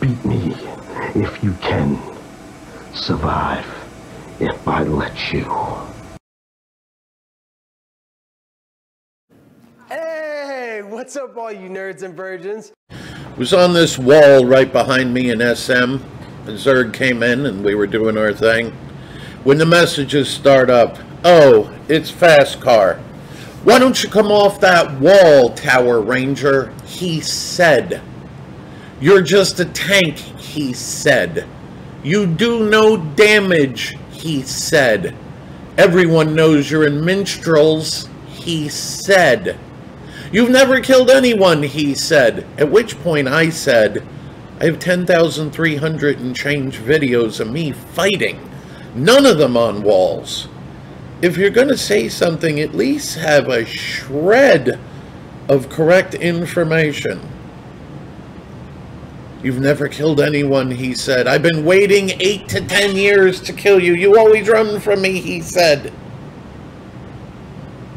Beat me if you can. Survive if I let you. Hey, what's up, all you nerds and virgins? It was on this wall right behind me in SM. Zerg came in and we were doing our thing. When the messages start up, oh, it's fast car. Why don't you come off that wall, Tower Ranger? He said. You're just a tank, he said. You do no damage, he said. Everyone knows you're in minstrels, he said. You've never killed anyone, he said. At which point I said, I have 10,300 and change videos of me fighting. None of them on walls. If you're going to say something, at least have a shred of correct information. You've never killed anyone, he said. I've been waiting eight to ten years to kill you. You always run from me, he said.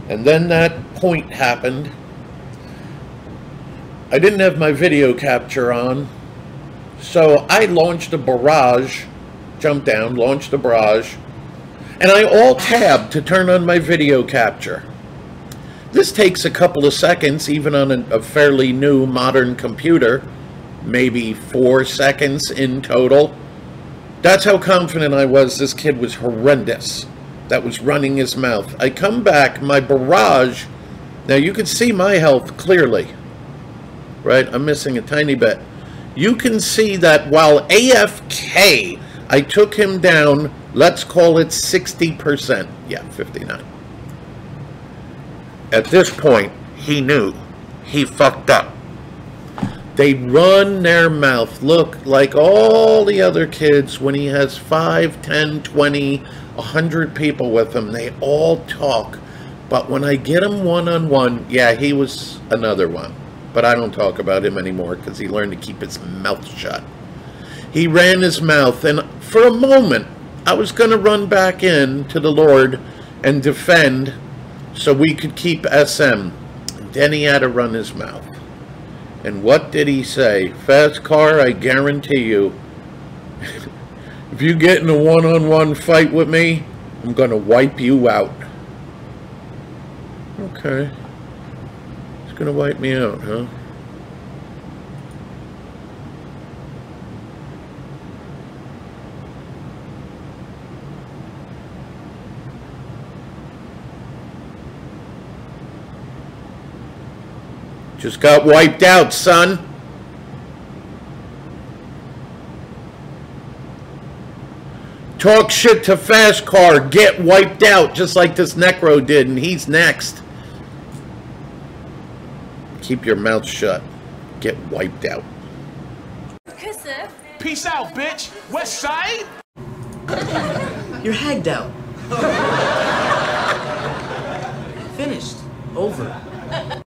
And then that point happened I didn't have my video capture on, so I launched a barrage, jumped down, launched a barrage, and I alt-tabbed to turn on my video capture. This takes a couple of seconds, even on a, a fairly new modern computer, maybe four seconds in total. That's how confident I was this kid was horrendous. That was running his mouth. I come back, my barrage, now you can see my health clearly right? I'm missing a tiny bit. You can see that while AFK, I took him down, let's call it 60%. Yeah, 59. At this point, he knew. He fucked up. They run their mouth. Look, like all the other kids, when he has 5, 10, 20, 100 people with him, they all talk. But when I get him one-on-one, -on -one, yeah, he was another one but I don't talk about him anymore because he learned to keep his mouth shut. He ran his mouth, and for a moment, I was going to run back in to the Lord and defend so we could keep SM. Then he had to run his mouth. And what did he say? Fast car, I guarantee you, if you get in a one-on-one -on -one fight with me, I'm going to wipe you out. Okay. He's gonna wipe me out, huh? Just got wiped out, son. Talk shit to Fast Car, get wiped out, just like this Necro did, and he's next. Keep your mouth shut. Get wiped out. Peace out, bitch. West side? You're hagged out. Finished. Over.